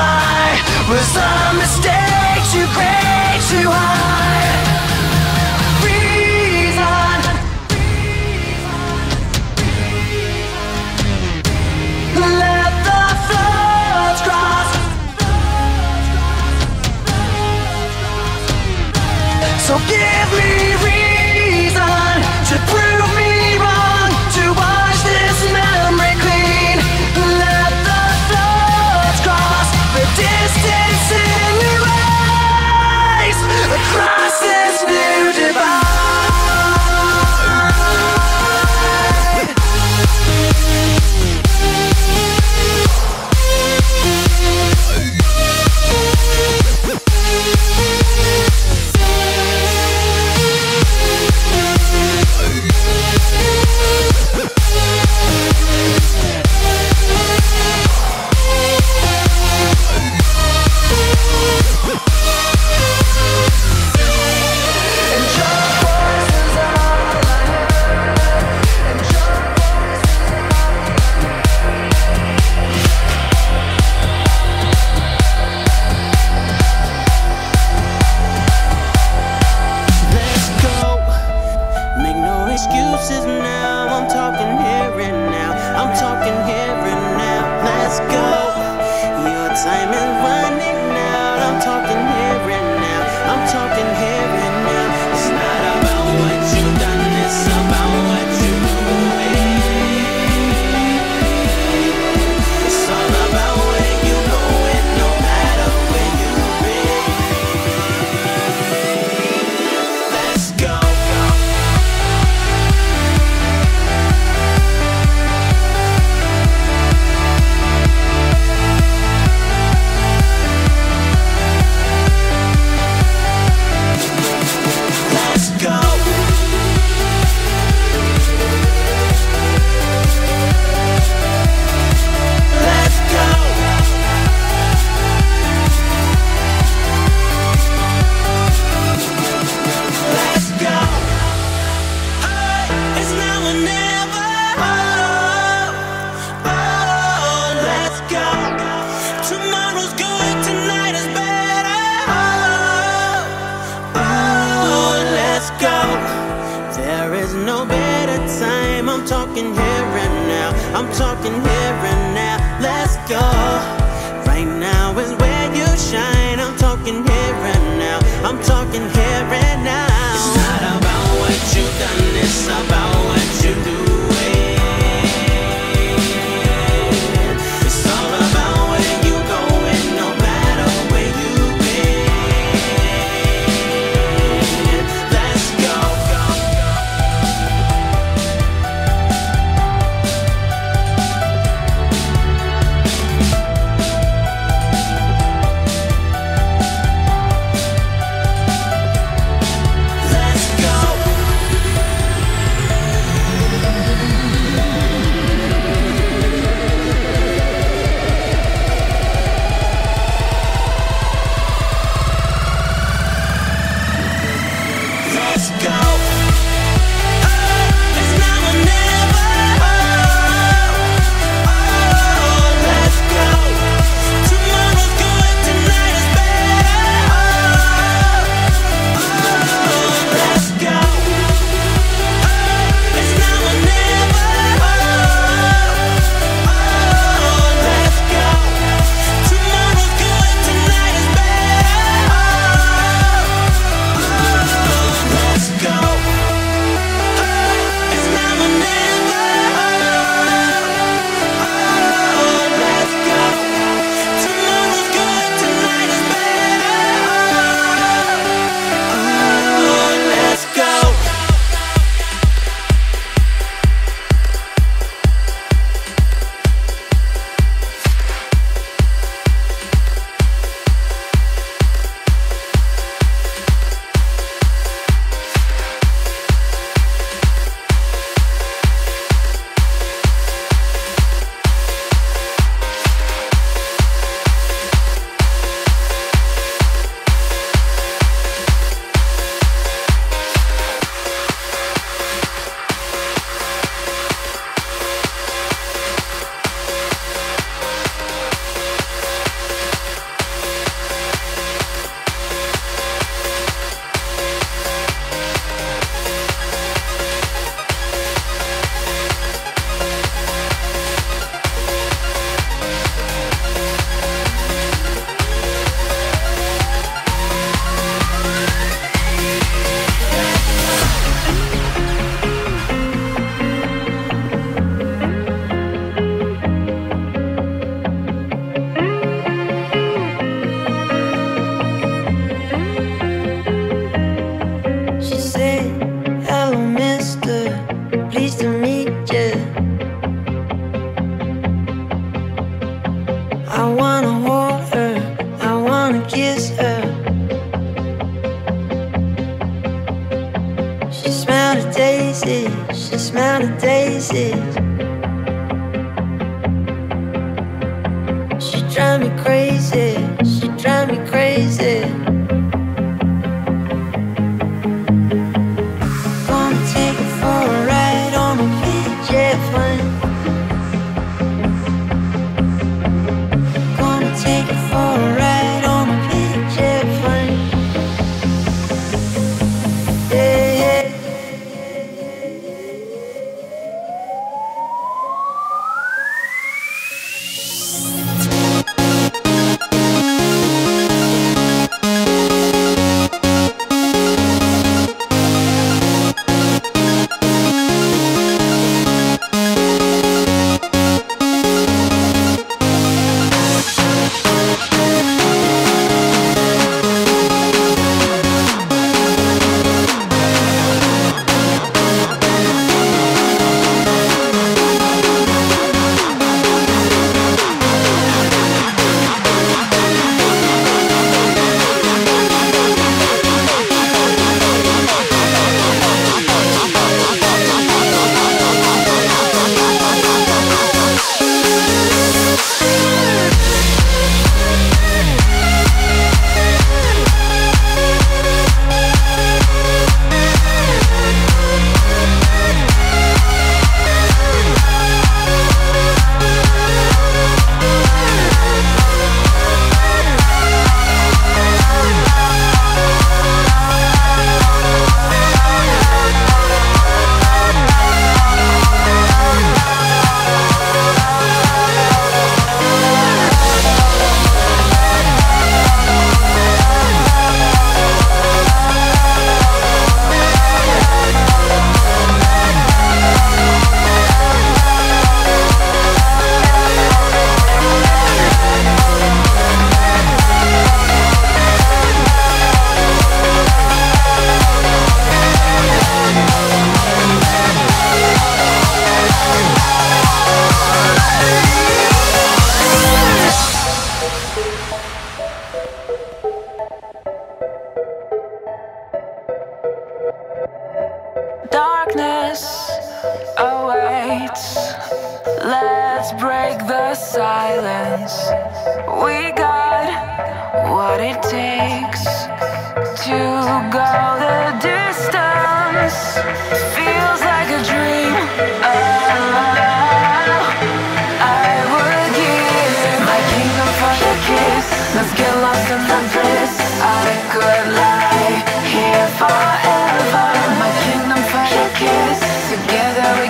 goodbye was a mistake too great to hide.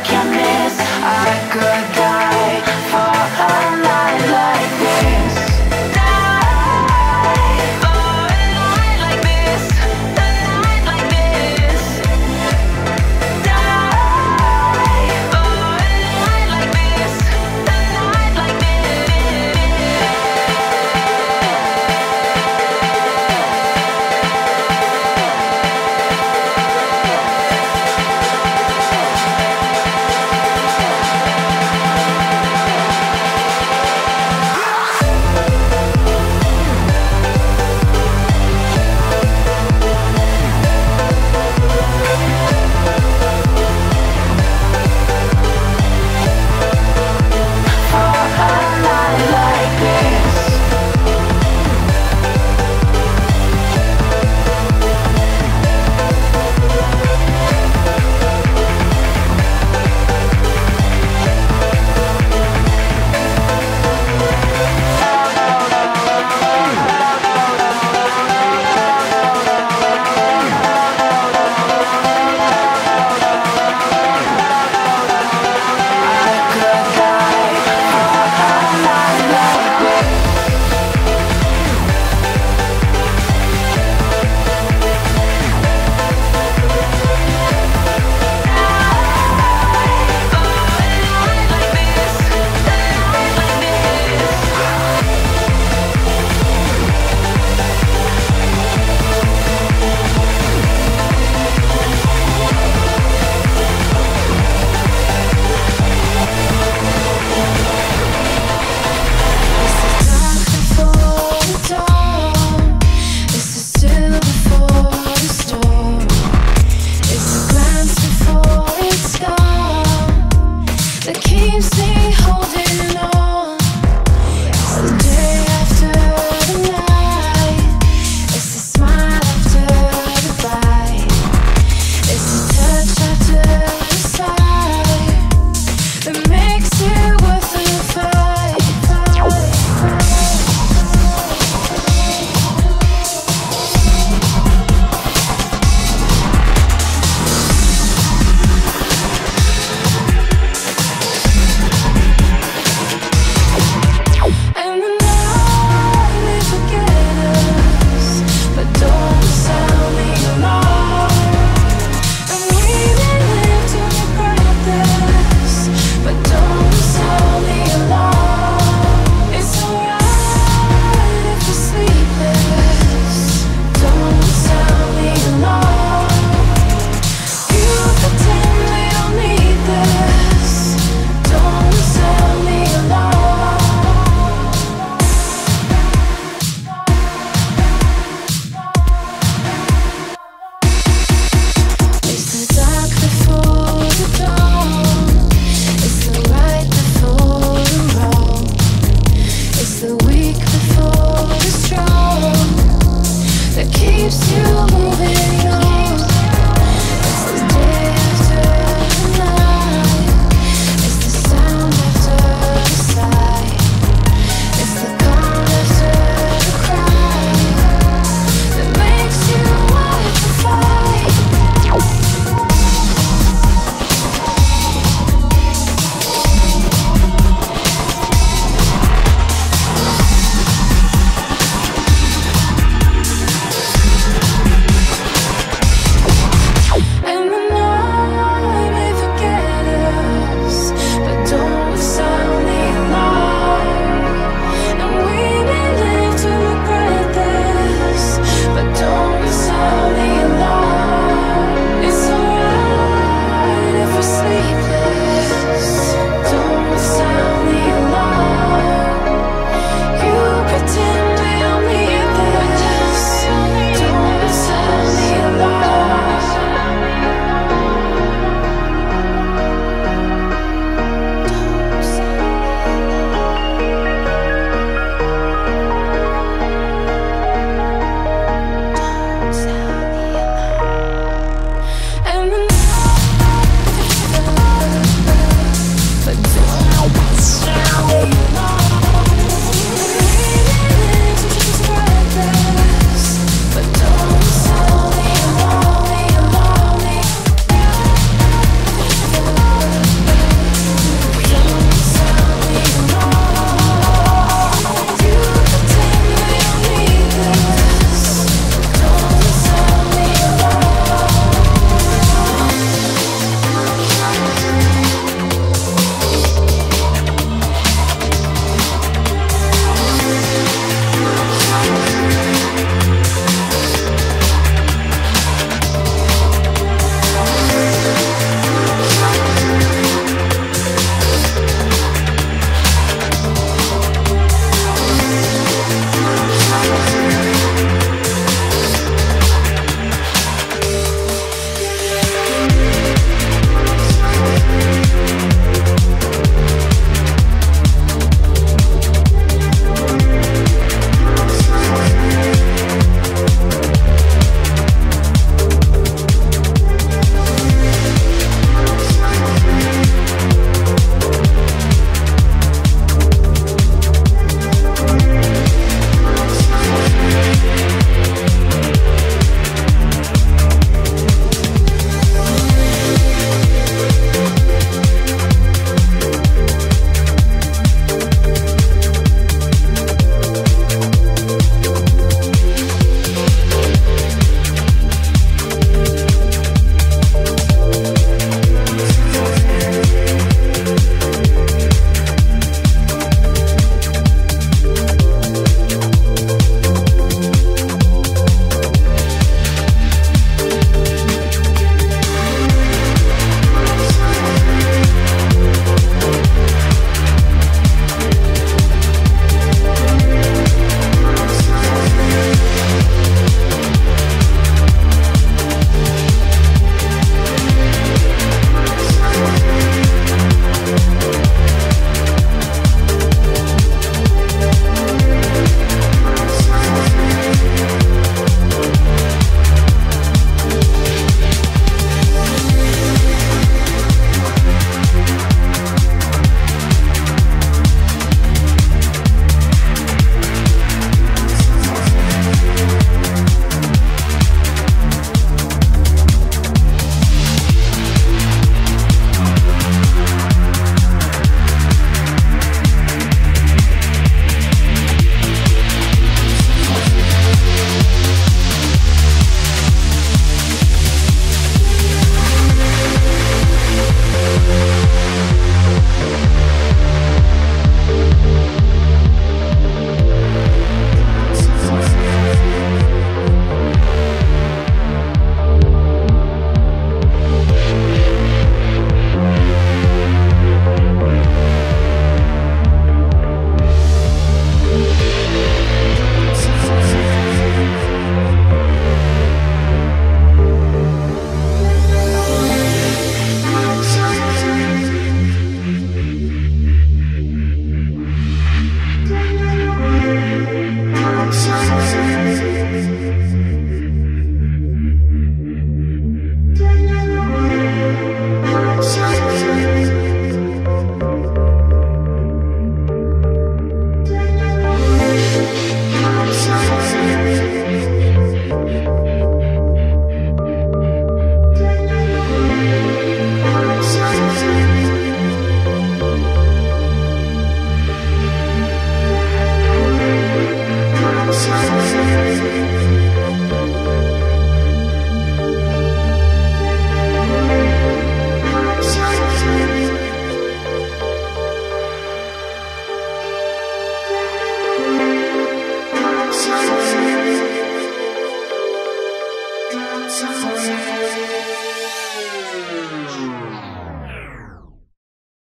Together